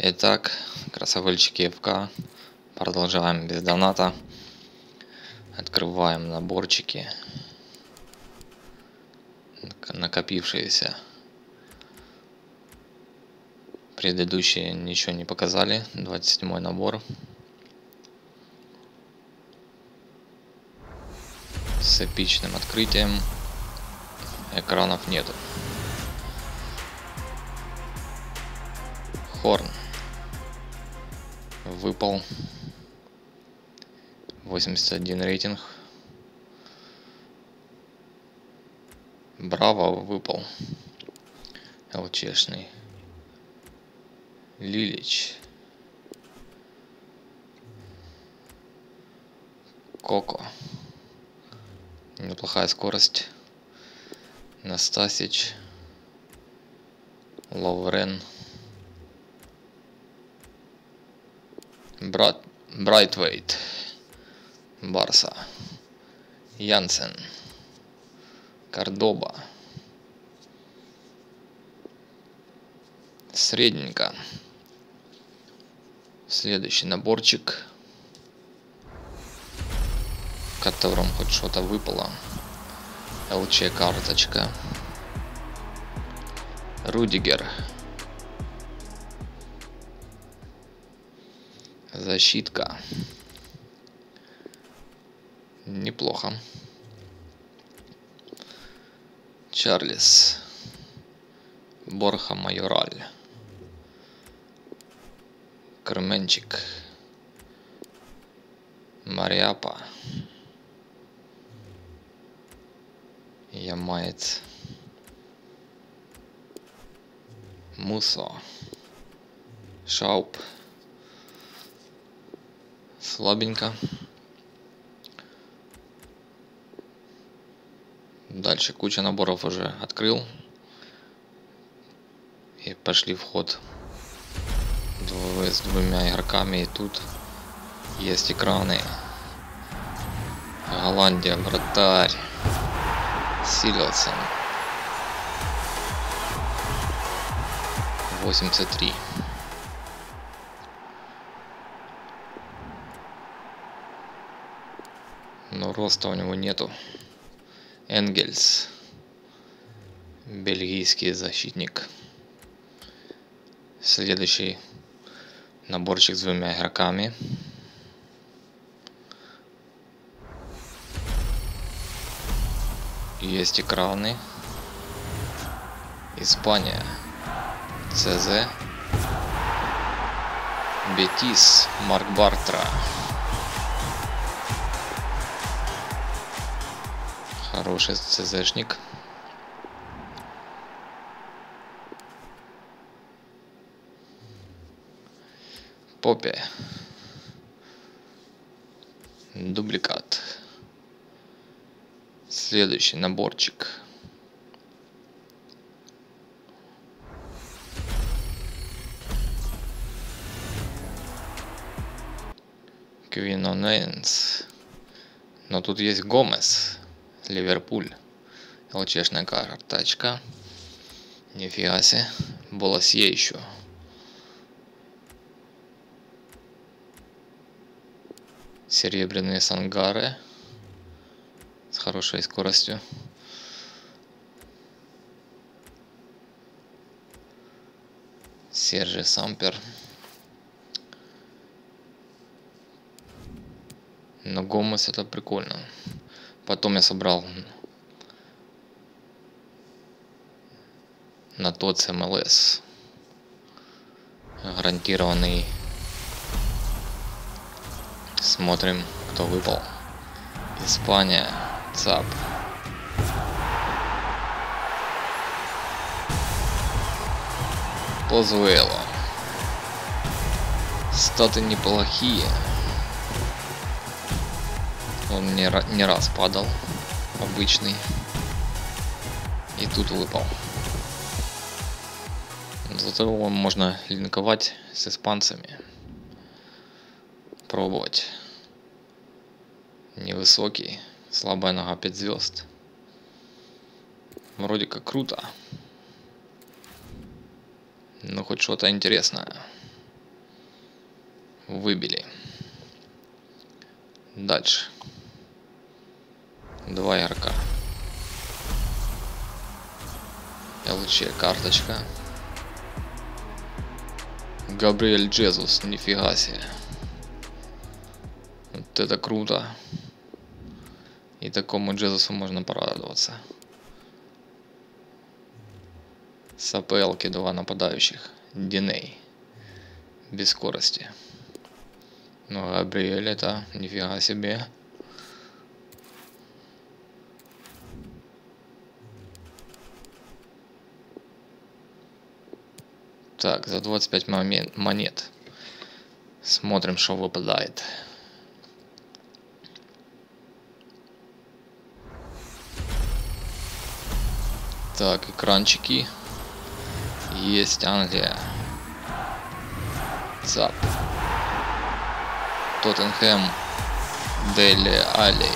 Итак, красавельчики ФК. Продолжаем без доната. Открываем наборчики. Накопившиеся. Предыдущие ничего не показали. 27 набор. С эпичным открытием. Экранов нету. Хорн выпал. 81 рейтинг. Браво выпал. ЛЧшный. Лилич. Коко. Неплохая скорость. Настасич. Ловрен Брат, Брайтвейт, Барса, Янсен, Кордоба, средненько. Следующий наборчик, в котором хоть что-то выпало. ЛЧ карточка. Рудигер. Защитка. Неплохо. Чарльз. Борха Майораль. Кременчик. Мариапа. Ямаец. Мусо. Шауп слабенько. Дальше куча наборов уже открыл. И пошли в ход с двумя игроками. И тут есть экраны. Голландия, вратарь. Силилсон. 83. Роста у него нету. Энгельс. Бельгийский защитник. Следующий наборчик с двумя игроками. Есть экраны. Испания. ЦЗ. Бетис. Марк Бартра. Хороший ЦЗшник. Попе. Дубликат. Следующий наборчик. Квиноненс. Но тут есть Гомес. Ливерпуль. ЛЧшная карточка. Нифига себе. Болосье еще. Серебряные сангары. С хорошей скоростью. Сержи Сампер. Но Гомес это прикольно. Потом я собрал на тот МЛС гарантированный. Смотрим, кто выпал. Испания, ЦАП. Позуэло. Статы неплохие. Он не, не раз падал, обычный. И тут выпал. Зато его можно линковать с испанцами. Пробовать. Невысокий, слабая нога 5 звезд. Вроде как круто. Ну хоть что-то интересное. Выбили. Дальше. Два игрока. ЛЧ карточка. Габриэль Джезус, нифига себе. Вот это круто. И такому Джезусу можно порадоваться. С АПЛ два нападающих. Диней. Без скорости. Но Габриэль это нифига себе. За 25 момент, монет. Смотрим, что выпадает. Так, экранчики. Есть Англия. ЦАП. Тоттенхэм. Дели Али.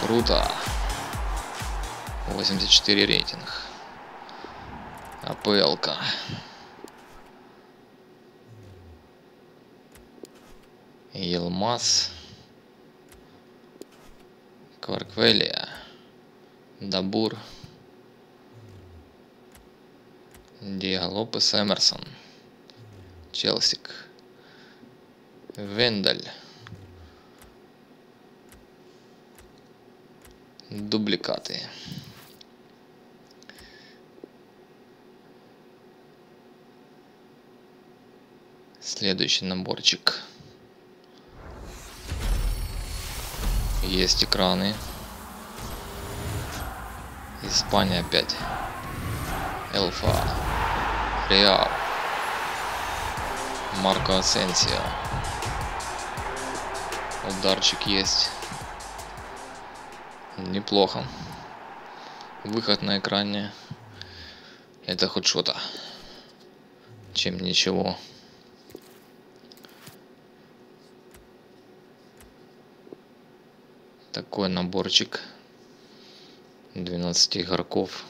Круто. 84 рейтинг. АПЛ-ка. Елмаз. Кварквелия. Дабур. Диалопес Эмерсон. Челсик. Вендель. Дубликаты. Следующий наборчик. Есть экраны. Испания опять. Элфа. Реал. Марко Асенсио. Ударчик есть. Неплохо. Выход на экране. Это хоть что-то. Чем ничего. Такой наборчик. 12 игроков.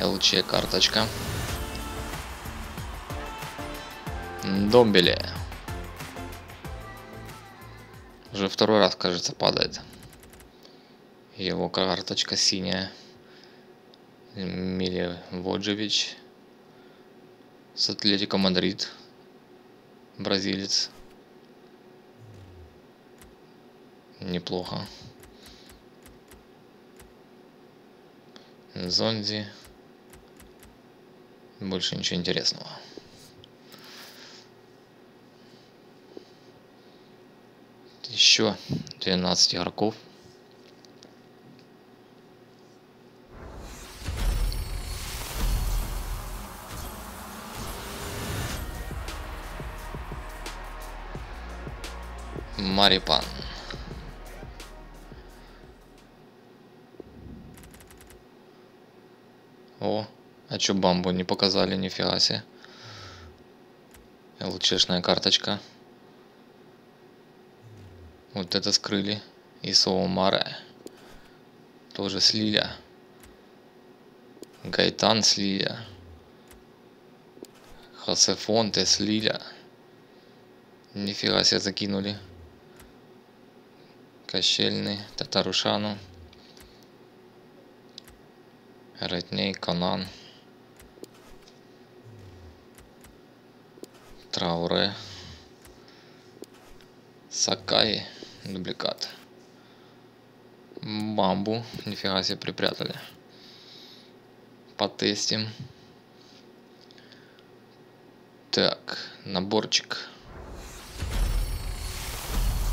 ЛЧ карточка. Домбеле. Уже второй раз, кажется, падает. Его карточка синяя. Миле Воджевич. С Атлетико Мадрид бразилец. Неплохо. Зонди. Больше ничего интересного. Еще 12 игроков. Марипан. О, а чё бамбу не показали, нифига себе. ЛЧшная карточка. Вот это скрыли. И Соумаре. Тоже слили. Гайтан слили. Хасефонте слили. Нифига себе закинули. Кощельный, Татарушану, Ретней, Канан, Трауре, Сакай, дубликат. Бамбу, нифига себе припрятали. Потестим. Так, наборчик.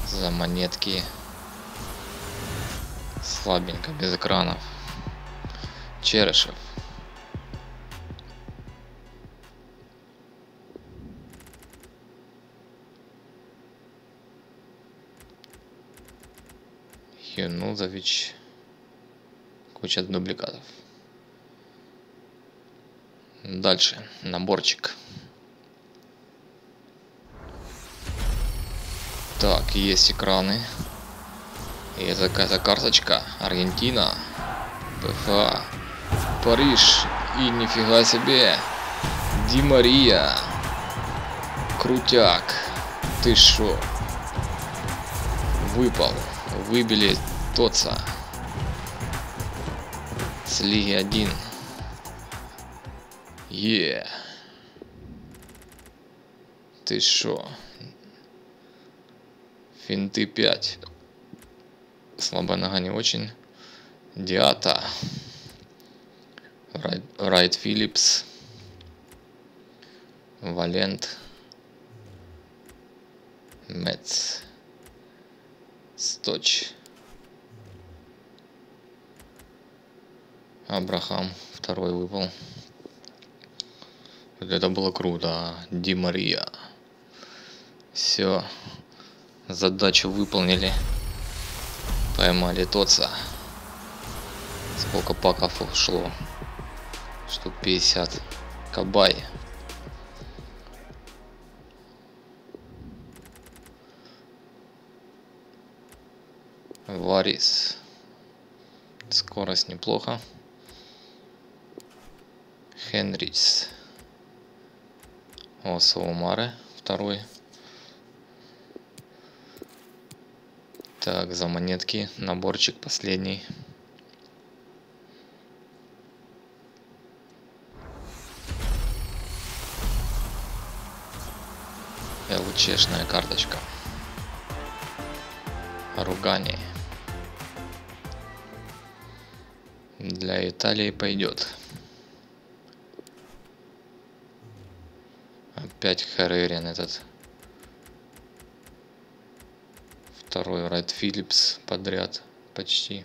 За монетки слабенько, без экранов. Черышев. Юнузович. Куча дубликатов. Дальше. Наборчик. Так, есть экраны. И это какая-то карточка. Аргентина. ПФА. Париж. И нифига себе. Ди Мария. Крутяк. Ты шо? Выпал. Выбили Тоца. С Лиги 1. Е. Ты шо? Финты 5. Слабая нога не очень. Диата. Райт Филлипс. Валент. Мец. Сточ. Абрахам второй выпал. Это было круто. Ди Мария. Все. Задачу выполнили. Поймали Тоца. Сколько паков ушло? Штук 50. Кабай. Варис. Скорость неплохо. Хенрис. О, Саумаре второй. Так, за монетки наборчик последний. ЛЧшная карточка. Ругани. Для Италии пойдет. Опять Харерин этот. Второй Райт Филлипс подряд почти.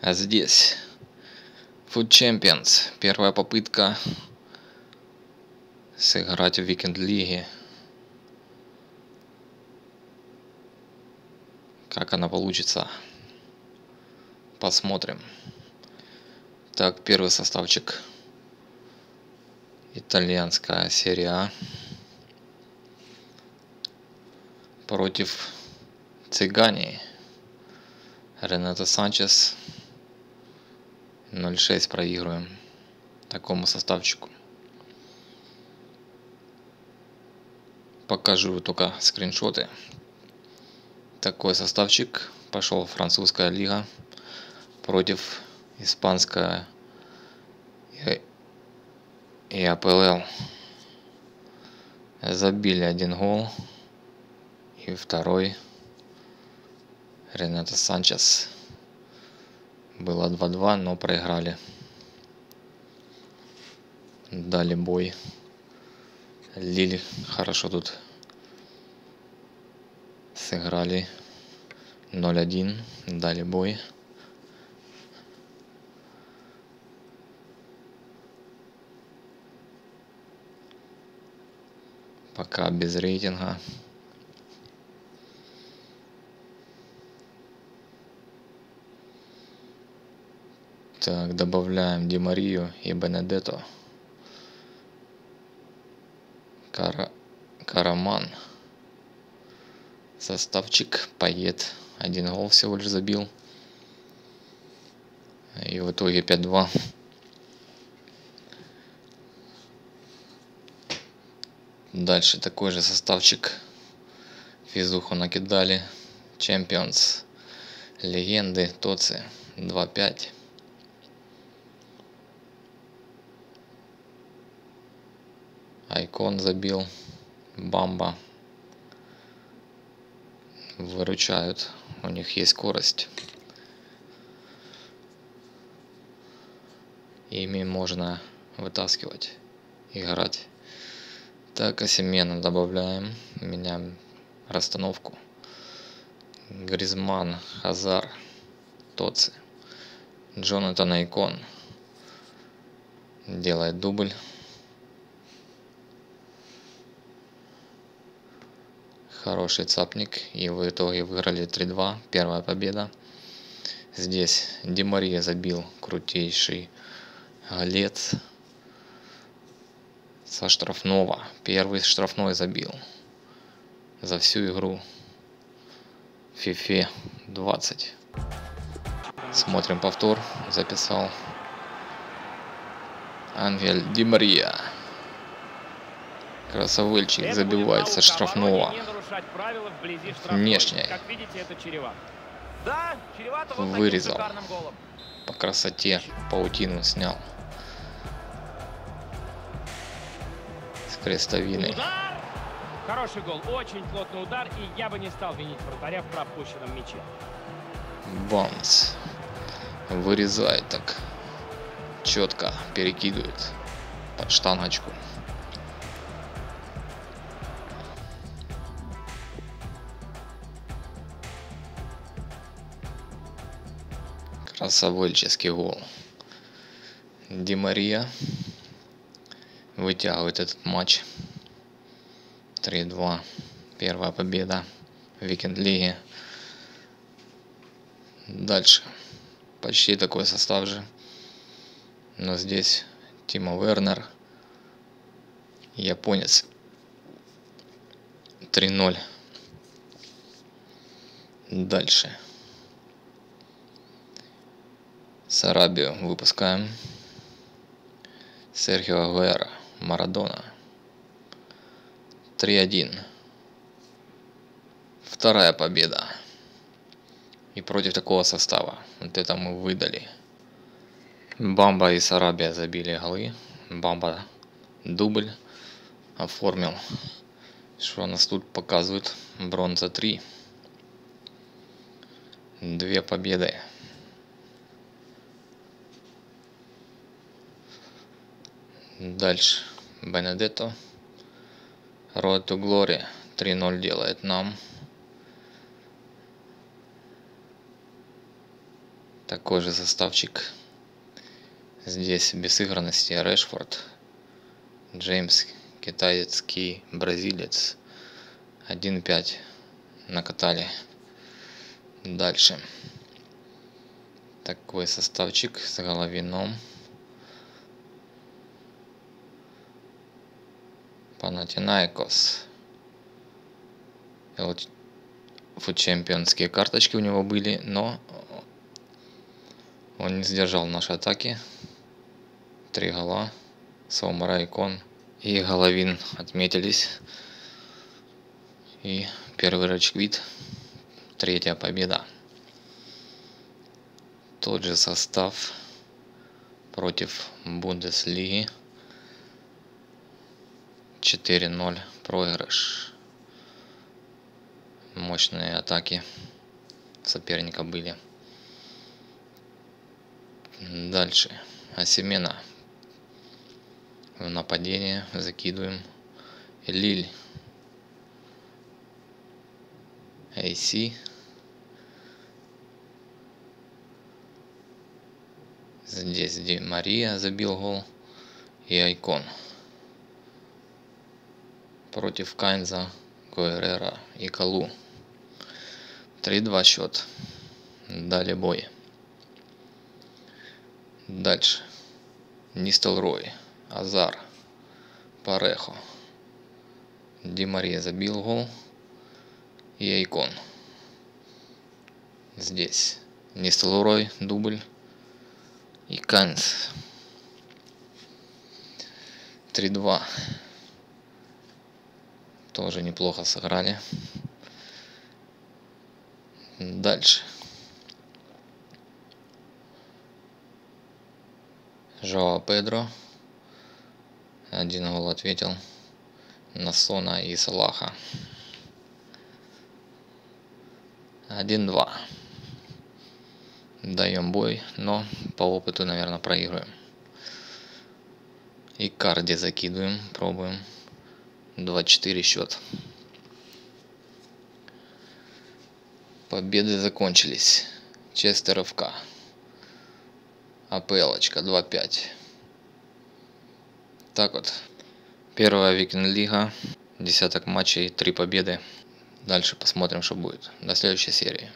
А здесь Food Champions. Первая попытка сыграть в Weekend Лиге. Как она получится. Посмотрим. Так, первый составчик итальянская серия А против Цыгане. Ренато Санчес 0-6 проигрываем такому составчику. Покажу только скриншоты. Такой составчик. Пошел французская лига против испанская и АПЛ забили один гол и второй Ренато Санчес. Было 2-2 но проиграли. Дали бой. Лиль хорошо тут сыграли. 0-1 дали бой. Пока без рейтинга. Так, добавляем Димарию и Бенедетто. Кара... Караман. Составчик поет. Один гол всего лишь забил. И в итоге 5-2. Дальше такой же составчик. Физуху накидали. Champions. Легенды. Тоцы. 2-5. Айкон забил. Бамба. Выручают. У них есть скорость. Ими можно вытаскивать, играть. Так, Осимена добавляем. Меняем расстановку. Гризман, Хазар, Тоци. Джонатан Айкон делает дубль. Хороший цапник. И в итоге выиграли 3-2. Первая победа. Здесь Демария забил крутейший голец со штрафного. Первый штрафной забил за всю игру. FIFA 20. Смотрим повтор. Записал. Ангель Ди Мария. Красавельчик забивает со штрафного. Внешне. Вырезал. По красоте паутину снял. С крестовиной. Хороший гол, очень плотный удар, и я бы не стал винить вратаря в пропущенном мяче. Бамс. Вырезает так. Четко перекидывает под штангочку. Красавельческий гол. Ди Мария вытягивает этот матч. 3-2. Первая победа в Викенд-лиге. Дальше. Почти такой состав же. Но здесь Тима Вернер. Японец. 3-0. Дальше. Сарабию выпускаем. Серхио Агуэра. Марадона. 3-1. Вторая победа. И против такого состава. Вот это мы выдали. Бамба и Сарабия забили голы. Бамба дубль оформил. Что у нас тут показывают? Бронза 3. Две победы. Дальше. Бенедетто. Road to Glory 3-0 делает нам. Такой же составчик. Здесь без сыгранности Решфорд, Джеймс, китаецкий бразилец. 1-5 накатали. Дальше. Такой составчик с головином. Панатинаикос. Вот чемпионские карточки у него были, но он не сдержал наши атаки. Три гола. Саумара, Икон и Головин отметились. И первый рачквит. Третья победа. Тот же состав против Бундеслиги. 4-0 проигрыш. Мощные атаки соперника были. Дальше. Асимена. В нападение закидываем. Лиль. AC. Здесь Ди Мария забил гол. И Айкон. Против Кайнза, Гуэрера и Калу. 3-2 счет. Дали бой. Дальше. Нистелрой, Азар, Парехо. Ди Мария забил гол. И Айкон. Здесь. Нистелрой, дубль. И Канц. 3-2. Тоже неплохо сыграли. Дальше. Жоа Педро. Один гол ответил на Сона и Салаха. 1-2. Даем бой, но по опыту, наверное, проигрываем. И карди закидываем, пробуем. 2-4 счет. Победы закончились. Честер ФК. АПЛочка 2-5. Так вот. Первая Викинг Лига. Десяток матчей, три победы. Дальше посмотрим, что будет. До следующей серии.